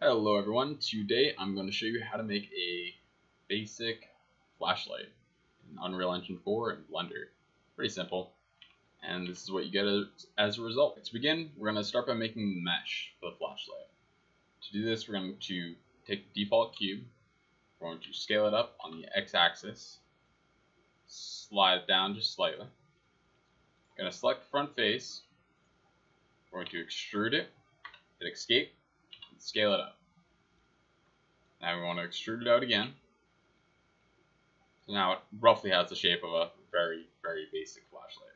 Hello everyone, today I'm going to show you how to make a basic flashlight in Unreal Engine 4 and Blender. Pretty simple, and this is what you get as a result. To begin, we're going to start by making the mesh for the flashlight. To do this, we're going to take the default cube, we're going to scale it up on the x-axis, slide it down just slightly, going to select front face, we're going to extrude it, hit escape, scale it up. Now we want to extrude it out again. So now it roughly has the shape of a very, very basic flashlight.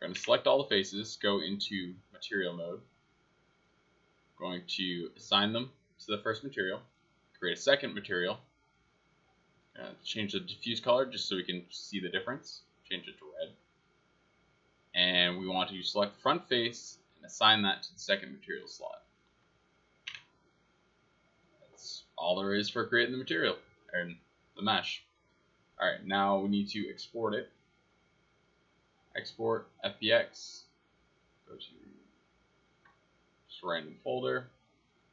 We're going to select all the faces, go into material mode. Going to assign them to the first material, create a second material, uh, change the diffuse color just so we can see the difference, change it to red. And we want to select the front face and assign that to the second material slot. That's all there is for creating the material, and the mesh. Alright, now we need to export it. Export FBX. Go to just random folder.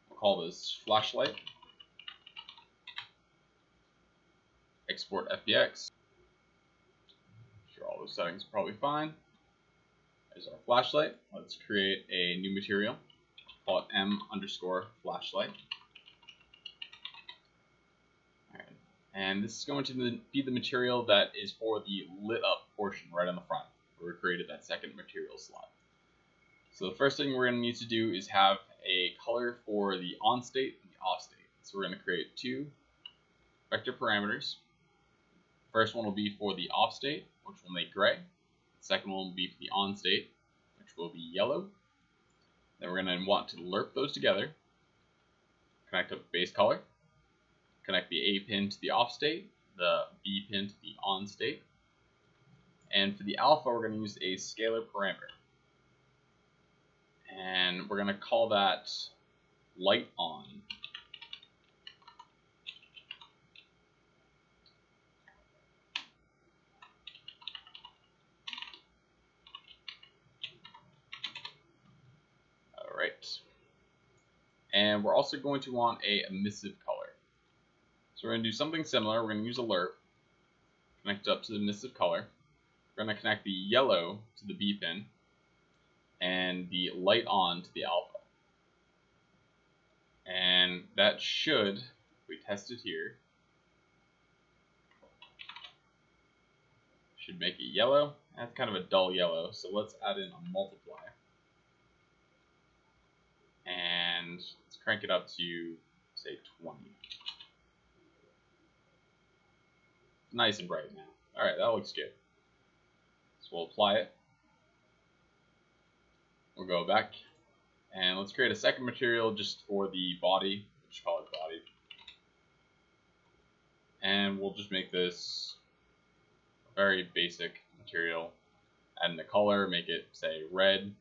We'll call this flashlight. Export FBX. Sure all those settings are probably fine. There's our flashlight. Let's create a new material. Call it M underscore flashlight. And this is going to be the material that is for the lit up portion right on the front, where we created that second material slot. So the first thing we're going to need to do is have a color for the on state and the off state. So we're going to create two vector parameters. First one will be for the off state, which will make gray. The second one will be for the on state, which will be yellow. Then we're going to want to lerp those together, connect up base color, connect the A pin to the off state, the B pin to the on state. And for the alpha, we're going to use a scalar parameter. And we're going to call that light on. Alright. And we're also going to want a emissive color. So we're going to do something similar. We're going to use lerp, connect up to the emissive color. We're going to connect the yellow to the B pin, and the light on to the alpha. And that should, if we test it here, should make it yellow. That's kind of a dull yellow, so let's add in a multiply. And let's crank it up to, say, nice and bright now. Alright, that looks good. So we'll apply it. We'll go back and let's create a second material just for the body. Just call it body. And we'll just make this very basic material. Add in the color, make it say red. And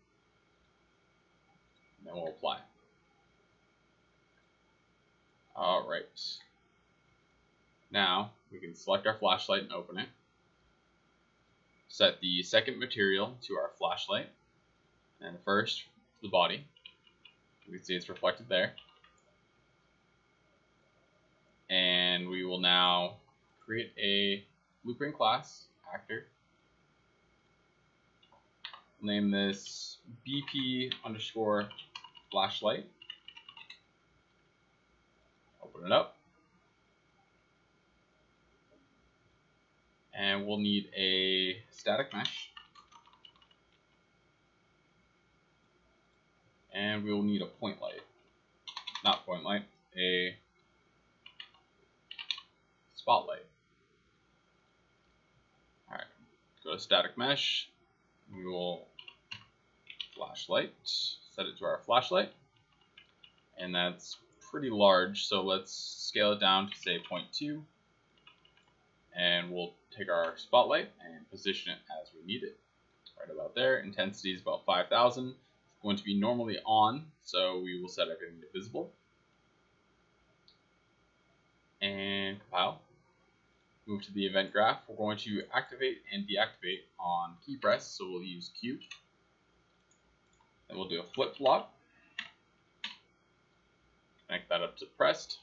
then we'll apply. Alright. Now, we can select our flashlight and open it. Set the second material to our flashlight, and the first to the body. You can see it's reflected there. And we will now create a blueprint class actor. name this BP underscore flashlight. Open it up. And we'll need a static mesh. And we will need a point light. Not point light, a spotlight. Alright, go to static mesh. We will flashlight, set it to our flashlight. And that's pretty large, so let's scale it down to say 0.2 and we'll take our spotlight and position it as we need it. Right about there. Intensity is about 5,000. It's going to be normally on, so we will set everything to visible. And compile. Move to the event graph. We're going to activate and deactivate on key press, so we'll use Q. Then we'll do a flip flop. Connect that that up to pressed.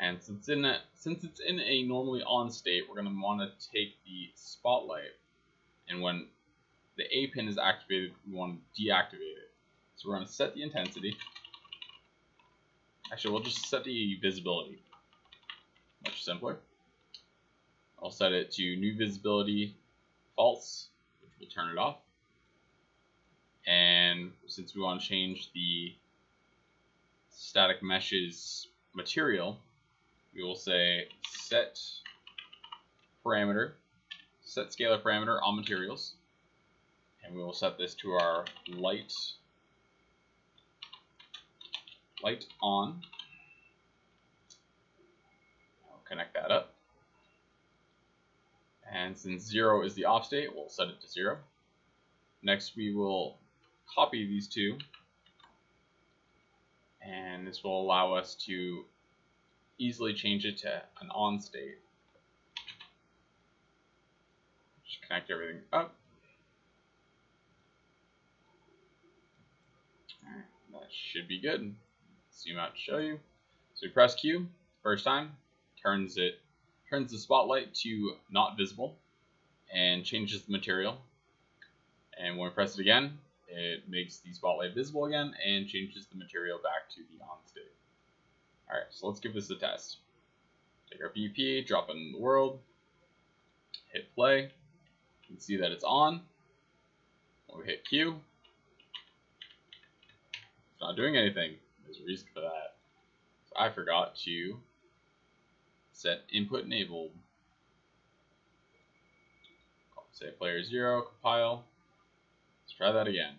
And since in a, since it's in a normally on state, we're going to want to take the spotlight, and when the A pin is activated, we want to deactivate it. So we're going to set the intensity. Actually, we'll just set the visibility. Much simpler. I'll set it to new visibility false, which will turn it off. And since we want to change the static meshes material, we will say set parameter, set scalar parameter on materials, and we will set this to our light light on. I'll connect that up. And since 0 is the off state, we'll set it to 0. Next we will copy these two and this will allow us to easily change it to an on state. Just connect everything up. Alright, that should be good. Zoom out to show you. So we press Q first time, turns it turns the spotlight to not visible and changes the material. And when we press it again, it makes the spotlight visible again and changes the material back to the on state. Alright, so let's give this a test. Take our BP, drop it in the world, hit play. You can see that it's on. When we hit Q, it's not doing anything. There's a reason for that. So I forgot to set input enabled. Say player 0, compile. Let's try that again.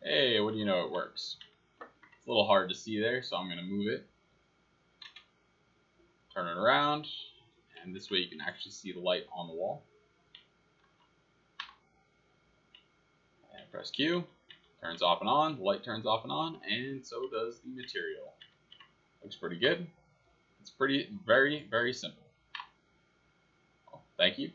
Hey, what do you know, it works. It's a little hard to see there, so I'm going to move it. Turn it around, and this way you can actually see the light on the wall. And press Q, turns off and on, the light turns off and on, and so does the material. Looks pretty good. It's pretty, very, very simple. Well, thank you.